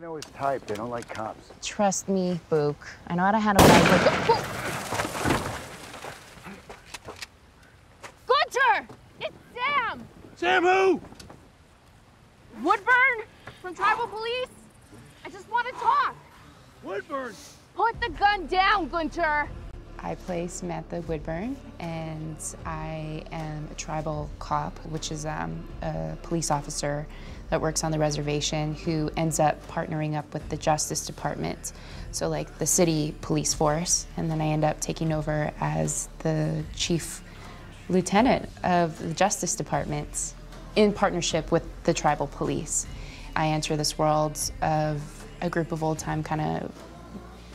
I know his type. They don't like cops. Trust me, Buke. I know how to handle guys like. Whoa! Gunter! It's Sam! Sam who? Woodburn from Tribal Police? I just want to talk. Woodburn. Put the gun down, Gunter. I play Samantha Woodburn, and I am a tribal cop, which is um, a police officer that works on the reservation who ends up partnering up with the Justice Department. So, like the city police force, and then I end up taking over as the chief lieutenant of the Justice Department in partnership with the tribal police. I enter this world of a group of old time kind of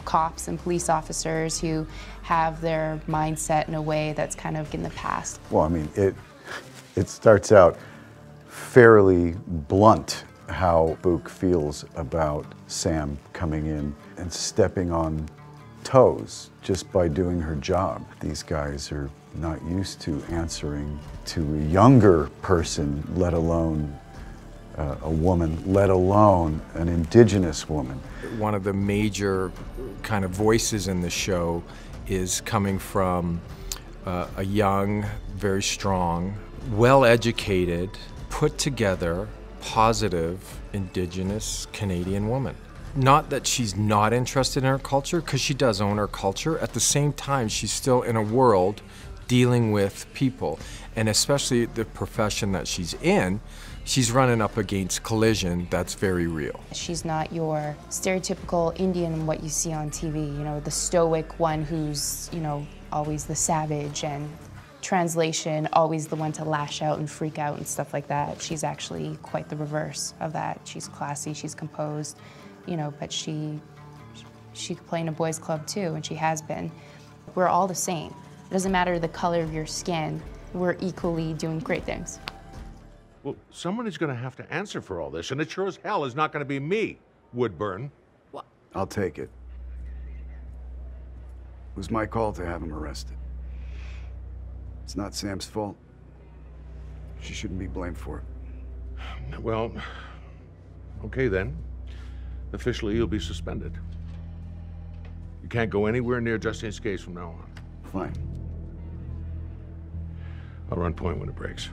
cops and police officers who have their mindset in a way that's kind of in the past. Well, I mean, it it starts out fairly blunt how Buke feels about Sam coming in and stepping on toes just by doing her job. These guys are not used to answering to a younger person, let alone uh, a woman, let alone an indigenous woman. One of the major kind of voices in the show is coming from uh, a young, very strong, well educated, put together, positive, indigenous Canadian woman. Not that she's not interested in her culture, because she does own her culture. At the same time, she's still in a world dealing with people, and especially the profession that she's in, she's running up against collision that's very real. She's not your stereotypical Indian, what you see on TV, you know, the stoic one who's, you know, always the savage and translation, always the one to lash out and freak out and stuff like that. She's actually quite the reverse of that. She's classy, she's composed, you know, but she she could play in a boys club too, and she has been. We're all the same. It doesn't matter the color of your skin. We're equally doing great things. Well, someone is going to have to answer for all this, and it sure as hell is not going to be me, Woodburn. What? I'll take it. It was my call to have him arrested. It's not Sam's fault. She shouldn't be blamed for it. Well, okay then. Officially, you'll be suspended. You can't go anywhere near Justine's case from now on. Fine. I'll run point when it breaks.